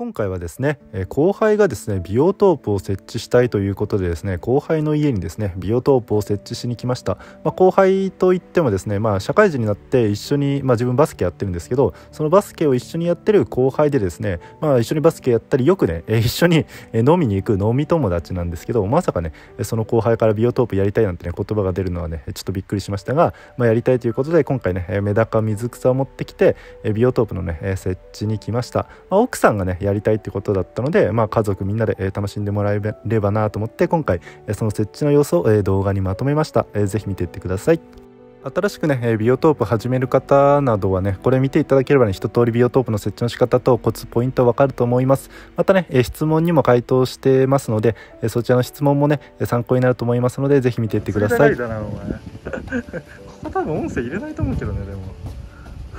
今回はですね後輩がですねビオトープを設置したいということでですね後輩の家にですねビオトープを設置しに来ました、まあ、後輩といってもですねまあ社会人になって一緒に、まあ、自分バスケやってるんですけどそのバスケを一緒にやってる後輩でですねまあ一緒にバスケやったりよくね一緒に飲みに行く飲み友達なんですけどまさかねその後輩からビオトープやりたいなんてね言葉が出るのはねちょっとびっくりしましたが、まあ、やりたいということで今回ねメダカ水草を持ってきてビオトープのね設置に来ました、まあ、奥さんがねやりたいってことだったので、まあ、家族みんなで、え楽しんでもらえればなと思って今回、えその設置の様子を、え動画にまとめました、えー、ぜひ見ていってください。新しくねビオトープ始める方などはねこれ見ていただければね一通りビオトープの設置の仕方とコツポイントわかると思います。またね質問にも回答してますのでそちらの質問もね参考になると思いますのでぜひ見ていってください。ここ多分音声入れないと思うけどねでも。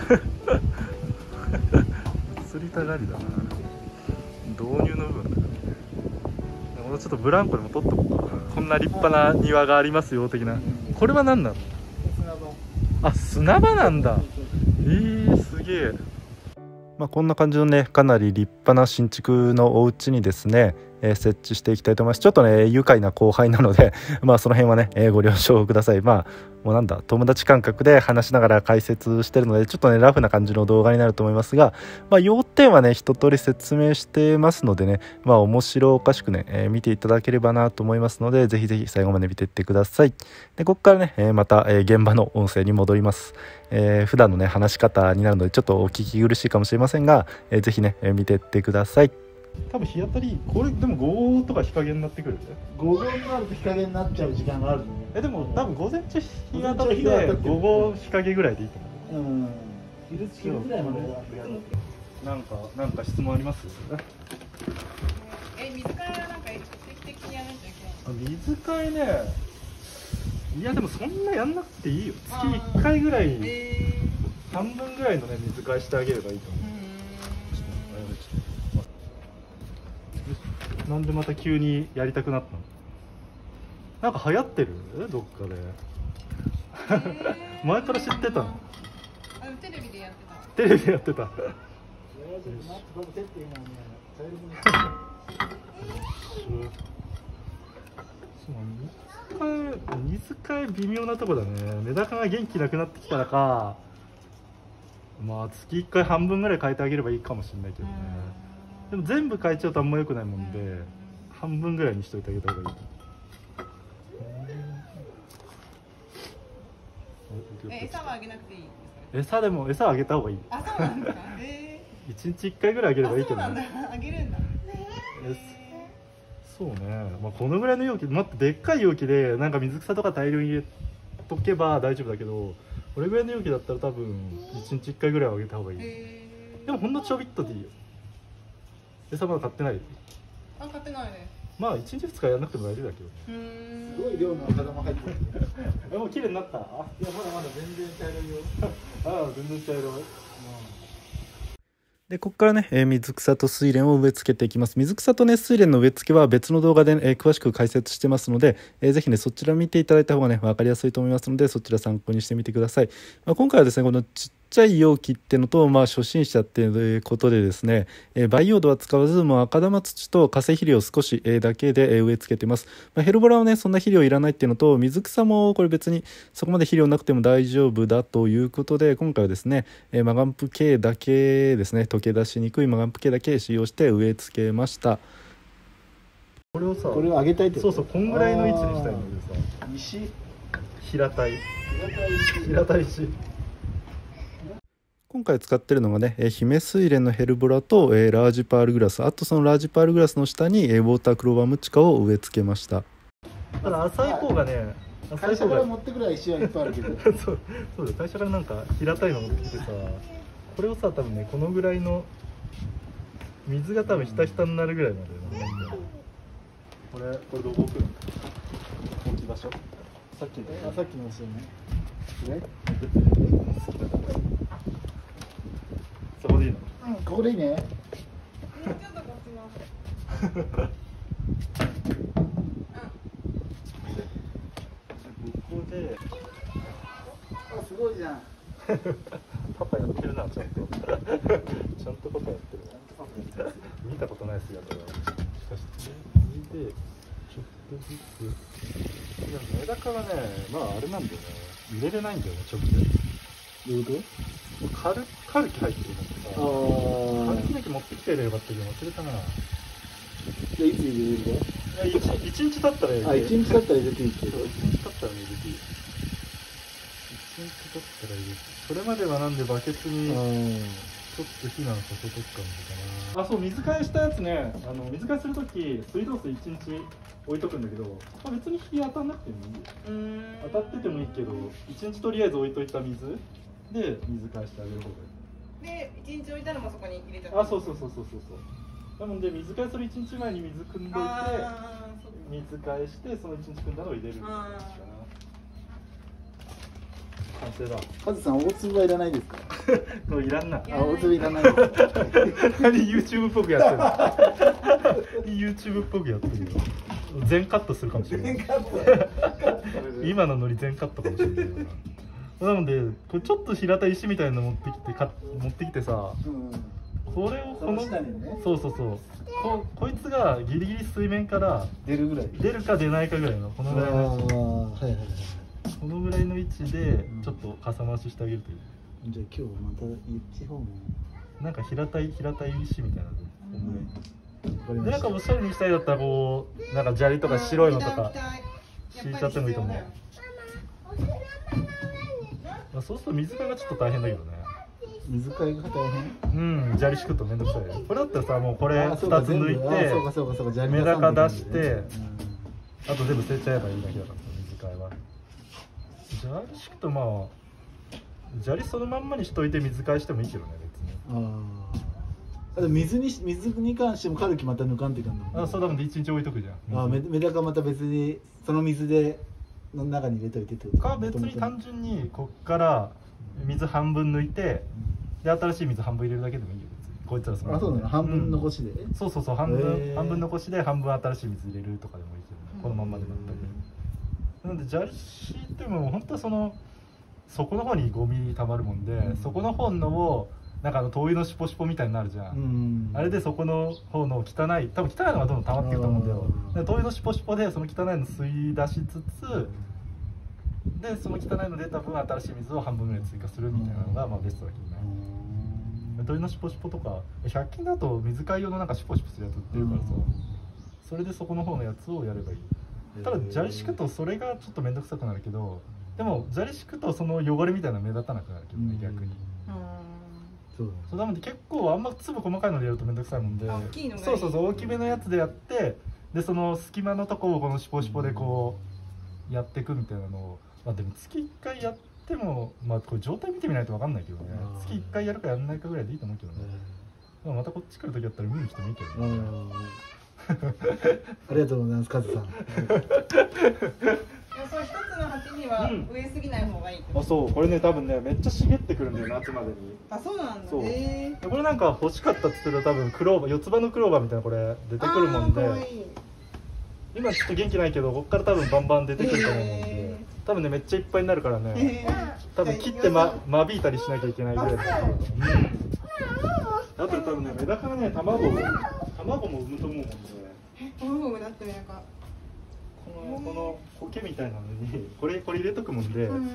釣りたがりだな。導入の部分だからね。俺ちょっとブランコでも撮っとこうかこんな立派な庭がありますよ的な。これは何なの？あ砂場なんだ。えー、すげえ。まあ、こんな感じのねかなり立派な新築のお家にですねえー、設置していきたいと思います。ちょっとね愉快な後輩なので まあその辺はね、えー、ご了承ください。まあもうなんだ友達感覚で話しながら解説してるのでちょっとねラフな感じの動画になると思いますが、まあ、要点はね一通り説明してますのでねまあ面白おかしくね、えー、見ていただければなと思いますのでぜひぜひ最後まで見ていってください。でここからね、えまた、え現場の音声に戻ります。えー、普段のね話し方になるのでちょっとお聞き苦しいかもしれませんが、えー、ぜひね、え、見ていってください。多分日当たりこれでも午後とか日陰になってくる午後になると日陰になっちゃう時間があるね。えでも多分午前中日当たりで午後日陰ぐらいでいいと思う。うん。昼昼ぐらいまでなんかなんか質問あります？え水替えはなんか定期的にやらないといけ？ない水替えね。いやでもそんなやんなくていいよ。月1回ぐらい、半分ぐらいのね水替えしてあげればいいと思うなんでまた急にやりたくなったの？なんか流行ってる？どっかで。前から知ってたの？テレビでやってた。テレビでやってた。水替え微妙なとこだね。メダカが元気なくなってきたらか。まあ月1回半分ぐらい変えてあげればいいかもしれないけどね、でも全部変えちゃうとあんま良くないもんで、半分ぐらいにしといてあげた方がいいえ餌はあげなくていい？餌でも餌あげた方がいい。あそうなんだ え一日一回ぐらいあげればいいけどね。あげるんだ。そうね、まあ、このぐらいの容器待ってでっかい容器でなんか水草とか大量に入れとけば大丈夫だけどこれぐらいの容器だったら多分一日一回ぐらいはあげた方がいい。でもほんのちょびっとでいいよ餌まだ買ってないあ買ってないね。まあ一日二日やらなくても大丈夫だけど。すごい量の赤玉入ってる。もう綺麗になった？いやまだまだ全然茶色いよ。ああ全然茶色い、うん。で、ここからね、えー、水草と睡蓮を植え付けていきます。水草とね、睡蓮の植え付けは別の動画で、ね、えー、詳しく解説してますので、えー、ぜひね、そちら見ていただいた方がね、分かりやすいと思いますので、そちら参考にしてみてください。まあ、今回はですね、このちっちゃい容器ってのと、まあ、初心者っていうことでですね、えー、培養土は使わず、もう赤玉土と化成肥料を少し、えー、だけで、えー、植え付けてます。まあ、ヘルボラはね、そんな肥料いらないっていうのと、水草もこれ別にそこまで肥料なくても大丈夫だということで、今回はですね、えー、マガンプ系だけですね、溶け出しにくいマガンプ系だけ使用して植え付けました。これをさ、これを上げたいってそうそう、こんぐらいの位置にしたいんだけどさ、石平たい。平たい石。今回使ってるのがね、えー、姫水蓮のヘルボラと、えー、ラージパールグラス。あとそのラージパールグラスの下に、えー、ウォータークローバームチカを植え付けました。ただ浅い方がね会社から持ってくる石はいっぱいあるけど。そうそうだ会社からなんか平たいの持ってきてさこれをさ多分ねこのぐらいの水が多分ひたひたになるぐらいまでなんでこれこれどこ置くの？置き場所？さっきあさっきのですよね。ねそこでいいのうんここでいいねちょっと。こっちのここであすごいじゃんパパやってるなちゃんとちゃんとパパやってるな見たことない姿がもしかしてそれでちょっとずついやメダカはねまああれなんだよ。ね入れれないんだよ。ね直でどういうこカルカルキ入ってるのってさとあカルキだけ持ってきてればよかったけど忘れたなじゃあいつ入れるんだいや 1, 一日経ったら入れてあ、一日経ったら入れていいってそう。一日経ったら入れていい。一日経ったら入れて。それまではなんでバケツにちょっと避難させとく感じかな。あそう水替えしたやつね。あの水替えするとき水道水1日置いとくんだけど、まあ、別に日当たんなくてもいい。よ当たっててもいいけど1日とりあえず置いといた水で水替えしてあげる方がいい。で一日置いたらもうそこに入れちゃって。あそうそうそうそうそう。そうなので水替えする1日前に水汲んどいて水替えしてその1日汲んだのを入れる完成だ。カズさん、大粒はいらないですか？これいらんな。いあ、大粒いらない 何 YouTube っぽくやってるの？YouTube っぽくやってるよ全カットするかもしれない。今のノリ全カットかもしれないななのでこれちょっと平たい石みたいなの持ってきてか持ってきてさうんこれをこのそうそうそう。ここいつがギリギリ水面から出るぐらい出るか出ないかぐらいのこあのぐらいの位置。ーはいはいはい。このぐらいの位置でちょっとかさ増ししてあげるという。じゃあ今日また一方もなんか平たい平たい石みたいなの。こん。でなんかおしゃれにしたいだったらこうなんか砂利とか白いのとかや敷いちゃってもいいと思う。まあ、そうすると水替えがちょっと大変だけどね。水替えが大変？うん砂利敷くとめんどくさい。よこれだったらさもうこれあそうか2つ抜いてメダカ出してうんあと全部捨てちゃえばいいだけだからさ水替えは。砂利敷くとまあ砂利そのまんまにしといて水替えしてもいいけどね別に。ああ水に水に関してもカルキまた抜かんといかんの？あそうだもんで1日置いとくじゃん。あメメダカまた別にその水での中に入れといてってこと？か別に単純にこっから水半分抜いてで新しい水半分入れるだけでもいいよこいつらそのあそうなの？半分残し、しで、うんそうそうそう半分、半分残しで半分新しい水入れるとかでもいいけどね。このまんまでだったりなんで砂利敷いても本当はその底の方にゴミたまるもんで、うん。そこの方のをなんかあの灯油のシュポシュポみたいになるじゃん、うん。あれでそこの方の汚い多分汚いのがどんどん溜まっていくと思うんだよ。うん。で灯油のシュポシュポでその汚いの吸い出しつつでその汚いの出た分新しい水を半分ぐらい追加するみたいなのがまあベストだけどね。灯油のシュポシュポとか100均だと水替え用のなんかシュポシュポするやつ売ってるからさそれでそこの方のやつをやればいい。ただ砂利敷くとそれがちょっと面倒くさくなるけどでも砂利敷くとその汚れみたいなの目立たなくなるけどね逆にそうそうなので結構あんま粒細かいのでやると面倒くさいもんで。大きいのがいい。そうそうそう大きめのやつでやってでその隙間のとこをこのシポシポでこうやっていくみたいなのをまあでも月1回やってもまあこれ状態見てみないと分かんないけどね。月1回やるかやらないかぐらいでいいと思うけどね、まあ、またこっち来る時やったら見に来てもいいけどね。うん。ありがとうございますカズさん その一つの鉢にはうん。植えすぎない方がいいってあそう。これね多分ねめっちゃ茂ってくるんだよ夏までに。あそうなんだ。そう。へでこれなんか欲しかったっつってたら多分クローバー四つ葉のクローバーみたいなこれ出てくるもんで。あーかわいい。今ちょっと元気ないけどこっから多分バンバン出てくると思うんで。へ多分ねめっちゃいっぱいになるからね。へー。多分切ってま間引いたりしなきゃいけないぐらいだと思ううん。あと多分ねメダカがね卵を卵も産むと思うもんで。え卵だってなんかこのこの苔みたいなのにこれこれ入れとくもんで、うん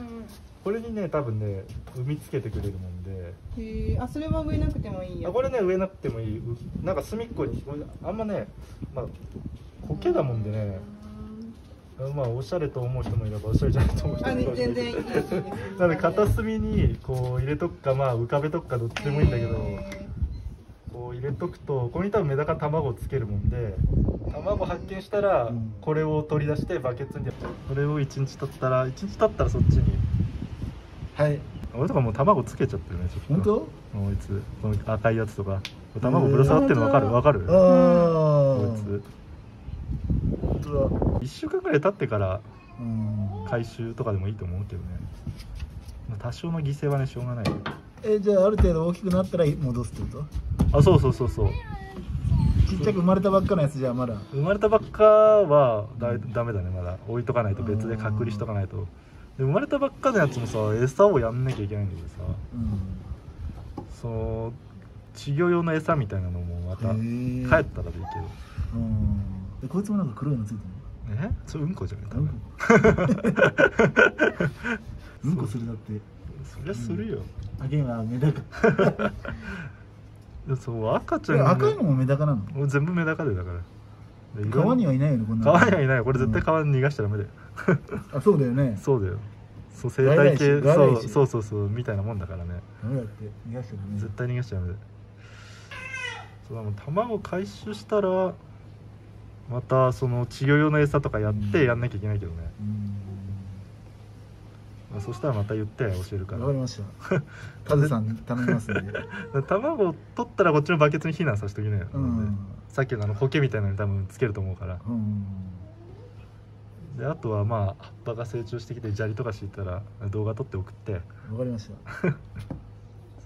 これにね多分ね産みつけてくれるもんで。へえあそれは植えなくてもいいや。あこれね植えなくてもいい。うなんか隅っこにあんまねまあ苔だもんでね。まあおしゃれと思う人もいればおしゃれじゃないと思う人あもいる全然 なので片隅にこう入れとくかまあ浮かべとくかどっちでもいいんだけど入れとくとここに多分メダカ卵をつけるもんで卵発見したらうん。これを取り出してバケツに。これを1日経ったら1日経ったらそっちに。はい。俺とかもう卵つけちゃってるねちょっと。本当？こいつ。この赤いやつとか。卵ぶら下がってるの分かる？分かる？あこいあつ。本当だ。1週間ぐらい経ってからうん。回収とかでもいいと思うけどね。まあ多少の犠牲はねしょうがないえじゃあある程度大きくなったら戻すってこと？あそうそうそうそう。ちっちゃく生まれたばっかのやつじゃまだ。生まれたばっかはだダメだねまだ。置いとかないと別で隔離しとかないと。で生まれたばっかのやつもさ餌をやんなきゃいけないんだけどさ。うん。その稚魚用の餌みたいなのもまたへ帰ーったらでいいけどうん。でこいつもなんか黒いのついてえ？それうんこじゃね多るの分 うんこするだってそりゃするよ、あけんはメダカ。そう赤ちゃん赤いのもメダカなの？俺全部メダカでだから。川にはいないよねこんなの。川にはいない。よこれ絶対川に逃がしちゃダメだよ、あそうだよね。そうだよ。そう生態系そうそうそうそうみたいなもんだからね。絶対逃がしちゃダメだよ。そうだもん卵回収したらまたその稚魚用の餌とかやってやんなきゃいけないけどね、うん。まあ、そしたらまた言って教えるから。わかりました。カズさんに頼みますんで 卵取ったらこっちのバケツに避難させときなよ、うん。さっきのあの苔みたいなのに多分つけると思うから。うん。であとはまあ葉っぱが成長してきて砂利とか敷いたら動画撮って送って。わかりました。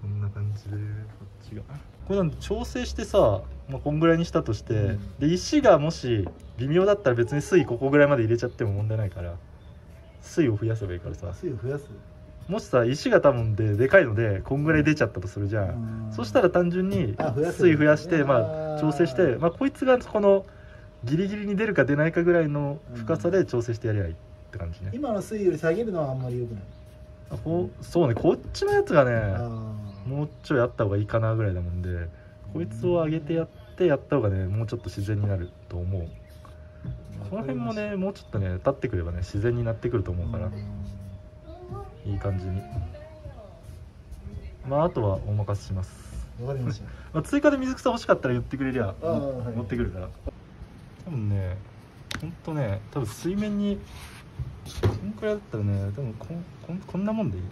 そんな感じでこっちが。これなんて調整してさ、まあ、こんぐらいにしたとして、うん。で石がもし微妙だったら別に水ここぐらいまで入れちゃっても問題ないから水を増やせばいいからさ。水を増やす。もしさ石が多分ででかいのでこんぐらい出ちゃったとするじゃん、そしたら単純に水増やしてまあ調整してまあこいつがこのギリギリに出るか出ないかぐらいの深さで調整してやりゃいいって感じね、今の水より下げるのはあんまり良くない。あこうそうねこっちのやつがねあもうちょいやった方がいいかなぐらいだもんでこいつを上げてやってやった方がねもうちょっと自然になると思うこの辺もねもうちょっとね立ってくればね自然になってくると思うから。いい感じに。まああとはお任せします、わかりました。まあ、追加で水草欲しかったら言ってくれりゃはい。持ってくるから。多分ねほんとね多分水面にこんくらいだったらね多分こんこんこんなもんでいい。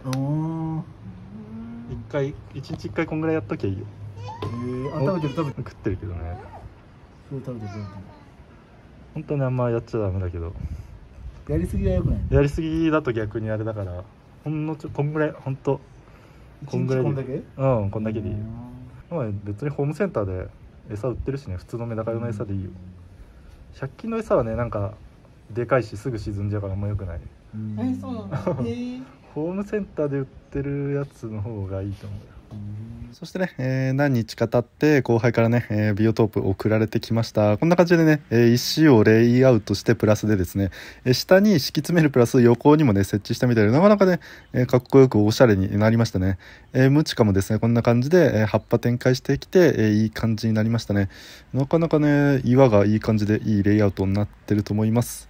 一回一日一回こんぐらいやっときゃいいよ。えー、あ食べてる食べてる。食ってるけどね。そう食べてる食べて本当にあんまやっちゃダメだけど。るやりすぎは良くないやりすぎだと逆にあれだからほんのちょこんぐらいほんと一こんぐらい日こんだけ？うんこんだけでいいよ。うまあ別にホームセンターで餌売ってるしね。普通のメダカ用の餌でいいよ。100均の餌はねなんかでかいしすぐ沈んじゃうからあんまよくない。ん。えそうなんだえー。ホームセンターで売ってるやつの方がいいと思うよ。うんそしてね、えー何日か経って後輩からね、えービオトープ送られてきました。こんな感じでね、えー石をレイアウトしてプラスでですね、え下に敷き詰めるプラス横にもね設置したみたいでなかなかね、えかっこよくおしゃれになりましたね、えームチカもですねこんな感じで、え葉っぱ展開してきて、えいい感じになりましたね。なかなかね岩がいい感じでいいレイアウトになってると思います。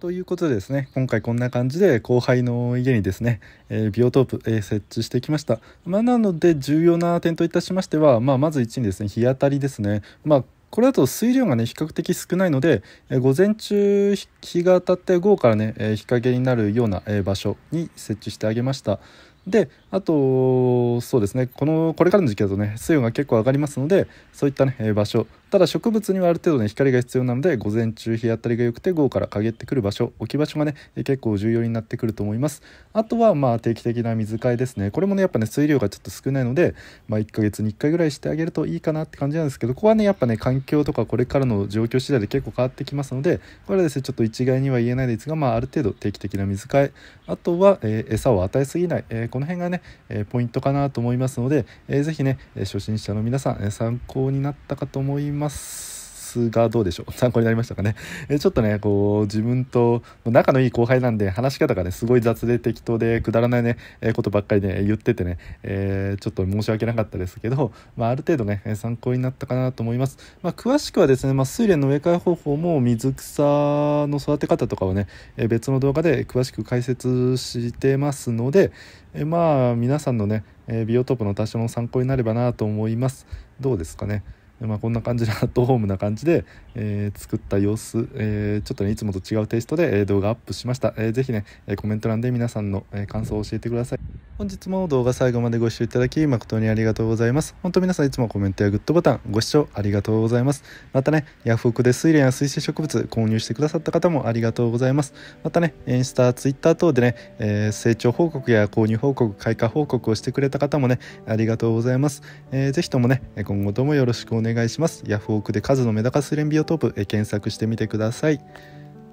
ということでですね今回こんな感じで後輩の家にですね、えービオトープ、えー設置してきました、まあ、なので重要な点といたしましては、まあ、まず1にですね日当たりですね。まあこれだと水量がね比較的少ないので、えー午前中日が当たって午後からね、えー日陰になるような、えー場所に設置してあげました。であとそうですねこのこれからの時期だとね水温が結構上がりますのでそういったね、えー場所ただ植物にはある程度ね光が必要なので午前中日当たりが良くて午後から陰ってくる場所置き場所がね結構重要になってくると思います。あとはまあ定期的な水替えですね。これもねやっぱね水量がちょっと少ないのでまあ1ヶ月に1回ぐらいしてあげるといいかなって感じなんですけどここはねやっぱね環境とかこれからの状況次第で結構変わってきますのでこれはですねちょっと一概には言えないですがまあある程度定期的な水替えあとは、えー餌を与えすぎない、えーこの辺がね、えーポイントかなと思いますので、えーぜひね、初心者の皆さん、参考になったかと思います。ますがどうでしょう？参考になりましたかね、えちょっとねこう自分と仲のいい後輩なんで話し方がねすごい雑で適当でくだらないね、えことばっかりね言っててね、えーちょっと申し訳なかったですけど、まあ、ある程度ね参考になったかなと思います、まあ、詳しくはですね、まあ、水蓮の植え替え方法も水草の育て方とかをねえ別の動画で詳しく解説してますので、えまあ皆さんのね、えビオトープの多少の参考になればなと思います。どうですかね？まあ、こんな感じの アットホームな感じで、えー作った様子、えーちょっとねいつもと違うテイストで、え動画アップしました、えーぜひね、コメント欄で皆さんの、感想を教えてください。本日も動画最後までご視聴いただき誠にありがとうございます。本当皆さんいつもコメントやグッドボタンご視聴ありがとうございます。またねヤフオクで水蓮や水生植物購入してくださった方もありがとうございます。またねインスタツイッター等でね、えー成長報告や購入報告開花報告をしてくれた方もねありがとうございます、えーぜひともね今後ともよろしくお願いします。願いします。ヤフオクで数のメダカスレンビオトープ、え検索してみてください。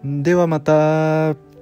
ではまた。